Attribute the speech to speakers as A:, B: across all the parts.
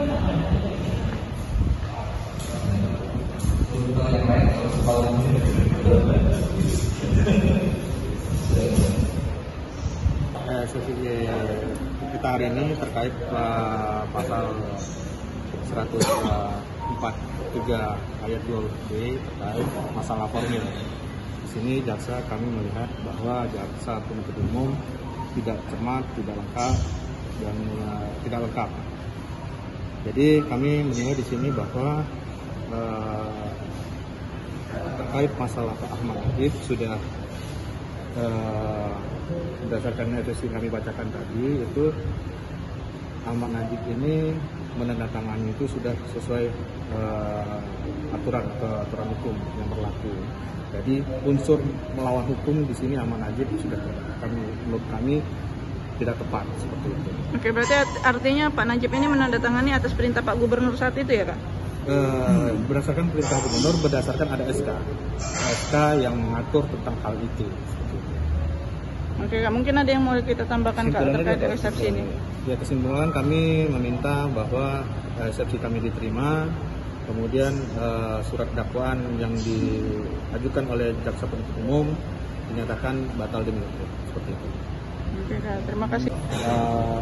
A: Eh, sesi kita hari ini terkait uh, pasal 143 ayat 2b terkait masalah formil. Di sini jaksa kami melihat bahwa jaksa penuntut umum tidak cermat, tidak lengkap dan uh, tidak lengkap. Jadi kami menilai di sini bahwa uh, terkait masalah Pak Ahmad Najib sudah uh, berdasarkan esensi kami bacakan tadi itu Ahmad Najib ini menandatangani itu sudah sesuai uh, aturan aturan hukum yang berlaku. Jadi unsur melawan hukum di sini Ahmad Najib sudah kami menurut kami tidak tepat seperti itu.
B: Oke, berarti artinya Pak Najib ini menandatangani atas perintah Pak Gubernur saat itu ya, Kak?
A: Uh, berdasarkan perintah gubernur, berdasarkan ada SK, SK yang mengatur tentang hal itu.
B: Oke, Kak, mungkin ada yang mau kita tambahkan Kak terkait resepsi ini?
A: Ya, kesimpulan kami meminta bahwa resepsi kami diterima, kemudian uh, surat dakwaan yang diajukan oleh jaksa penuntut umum dinyatakan batal demi hukum seperti itu.
B: Terima kasih.
A: Uh,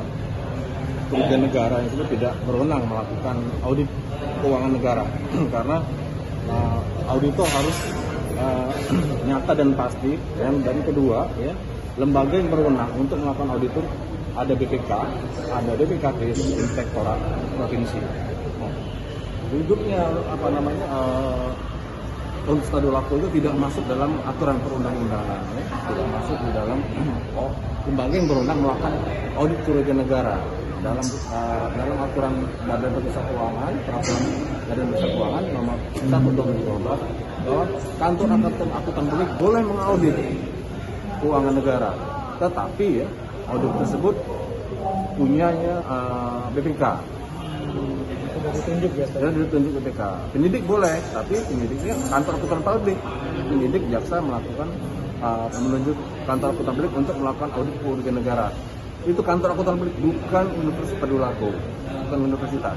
A: kerugian negara itu tidak berwenang melakukan audit keuangan negara karena uh, auditor harus uh, nyata dan pasti dan dan kedua ya lembaga yang berwenang untuk melakukan auditor ada BPK, ada BPKT, Inspektorat Provinsi. Nah, duduknya apa namanya uh, untuk Stadulaku itu tidak masuk dalam aturan perundang-undangan, ya. tidak masuk di dalam oh, lembaga yang berwenang melakukan audit kerugian negara dalam uh, dalam aturan Badan Pemeriksa Keuangan, peraturan Badan Pemeriksa Keuangan nomor 1 2012 bahwa kantor akuntan akuntan publik boleh mengaudit keuangan negara, tetapi ya audit tersebut punyanya uh, BPK.
C: Sudah ditunjuk ya?
A: Sudah ditunjuk BPK. Penyidik boleh, tapi penyidiknya kantor akuntan publik. Penyidik jaksa melakukan uh, menunjuk kantor akuntan publik untuk melakukan audit kerugian negara itu kantor akuntan publik bukan Universitas Padulaku bukan universitas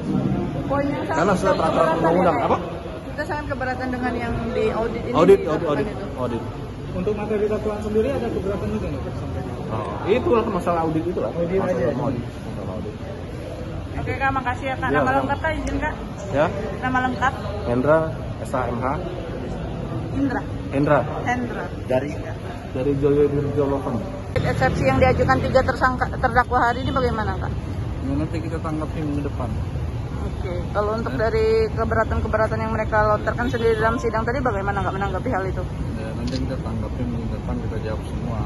A: karena sudah peraturan undang-undang apa
B: kita sangat keberatan dengan yang di audit ini
A: audit audit audit,
B: itu.
A: audit.
C: Untuk materi dakwaan sendiri ada keberatan juga nih.
A: Oh, itu lah masalah audit itu lah
C: Audit
A: masalah
C: aja.
A: audit masalah audit
B: Oke kak, makasih ya kak.
A: Ya,
B: Nama lengkap kak izin kak.
A: ya
B: Nama lengkap
A: Hendra SHMH
B: Indra.
A: Hendra
B: Hendra.
A: dari dari Joyo Dirjolokan
B: Eksepsi yang diajukan tiga tersangka terdakwa hari ini bagaimana kak?
A: Ya, nanti kita tanggapi minggu depan
B: Oke, kalau untuk dari keberatan-keberatan yang mereka lontarkan sendiri dalam sidang tadi bagaimana nggak menanggapi hal itu?
A: ya, nanti kita tanggapi minggu depan kita jawab semua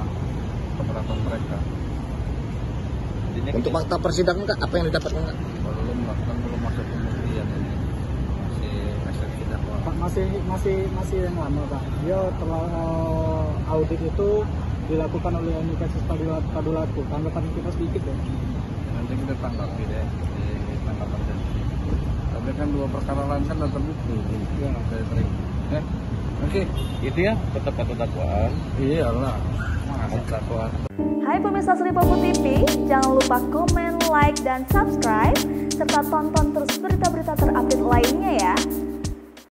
A: keberatan mereka
D: Untuk fakta persidangan Kak, apa yang didapatkan Kak?
A: belum lah kan belum masuk pembuktian ini masih eksepsi dakwaan
C: Pak masih masih masih yang lama Pak. Dia telah eh, audit itu dilakukan oleh Universitas Padula- Padulaku. Tanggapan kita sedikit ya.
A: nanti kita tanggapi deh di tanggapan tapi kan dua perkara lain kan sudah terbukti
C: Ya.
A: saya ya oke
D: Itu ya, tetap kata dakwaan.
A: iyalah masa dakwaan
E: Hai pemirsa Sri Popo TV, jangan lupa komen, like, dan subscribe, serta tonton terus berita-berita terupdate lainnya ya.